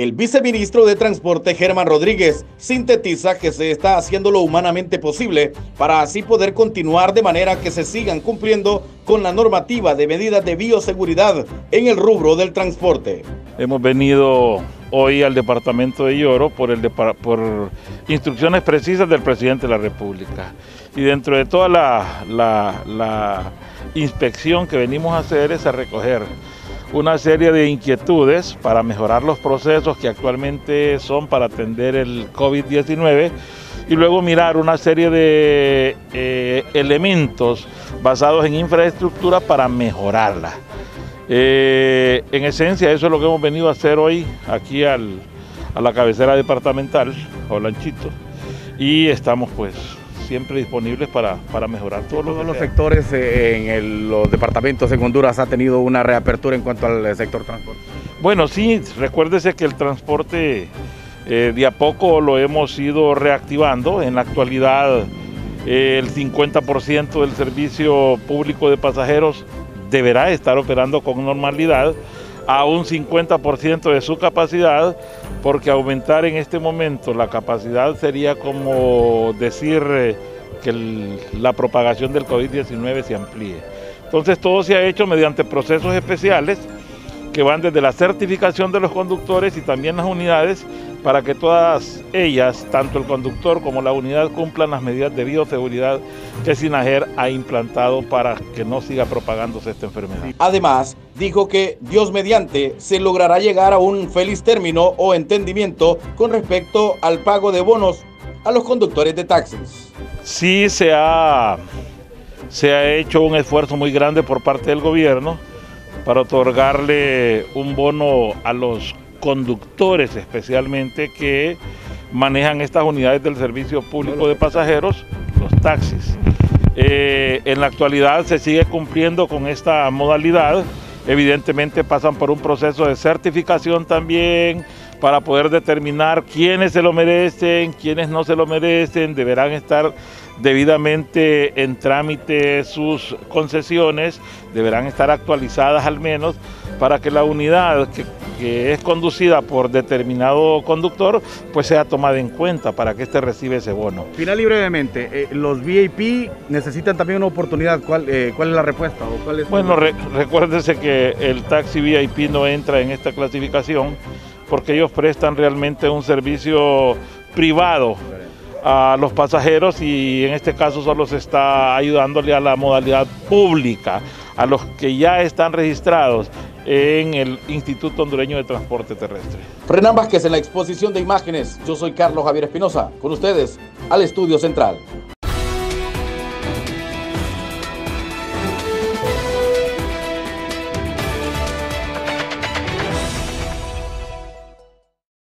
El viceministro de Transporte Germán Rodríguez sintetiza que se está haciendo lo humanamente posible para así poder continuar de manera que se sigan cumpliendo con la normativa de medidas de bioseguridad en el rubro del transporte. Hemos venido hoy al departamento de Lloro por, instrucciones precisas del presidente de la República. Y dentro de toda la inspección que venimos a hacer es a recoger una serie de inquietudes para mejorar los procesos que actualmente son para atender el COVID-19 y luego mirar una serie de eh, elementos basados en infraestructura para mejorarla. Eh, en esencia eso es lo que hemos venido a hacer hoy aquí a la cabecera departamental, Olanchito, y estamos pues siempre disponibles para, para mejorar todo Todos los sectores eh, en los departamentos en Honduras ha tenido una reapertura en cuanto al sector transporte. Bueno, sí, recuérdese que el transporte eh, de a poco lo hemos ido reactivando. En la actualidad eh, el 50% del servicio público de pasajeros deberá estar operando con normalidad a un 50% de su capacidad, porque aumentar en este momento la capacidad sería como decir eh, que la propagación del COVID-19 se amplíe. Entonces todo se ha hecho mediante procesos especiales que van desde la certificación de los conductores y también las unidades para que todas ellas, tanto el conductor como la unidad, cumplan las medidas de bioseguridad que SINAGER ha implantado para que no siga propagándose esta enfermedad. Además, dijo que Dios mediante se logrará llegar a un feliz término o entendimiento con respecto al pago de bonos a los conductores de taxis. Sí se ha, se ha hecho un esfuerzo muy grande por parte del gobierno para otorgarle un bono a los conductores especialmente que manejan estas unidades del servicio público de pasajeros, los taxis. Eh, en la actualidad se sigue cumpliendo con esta modalidad, evidentemente pasan por un proceso de certificación también para poder determinar quiénes se lo merecen, quiénes no se lo merecen, deberán estar debidamente en trámite sus concesiones, deberán estar actualizadas al menos para que la unidad que, es conducida por determinado conductor pues sea tomada en cuenta para que éste reciba ese bono. Final y brevemente, eh, los VIP necesitan también una oportunidad, ¿cuál, eh, cuál es la respuesta? O cuál es bueno, recuérdese que el taxi VIP no entra en esta clasificación porque ellos prestan realmente un servicio privado a los pasajeros y en este caso solo se está ayudándole a la modalidad pública, a los que ya están registrados en el Instituto Hondureño de Transporte Terrestre. Renan Vázquez en la exposición de imágenes. Yo soy Carlos Javier Espinosa, con ustedes al Estudio Central.